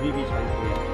B B 传奇。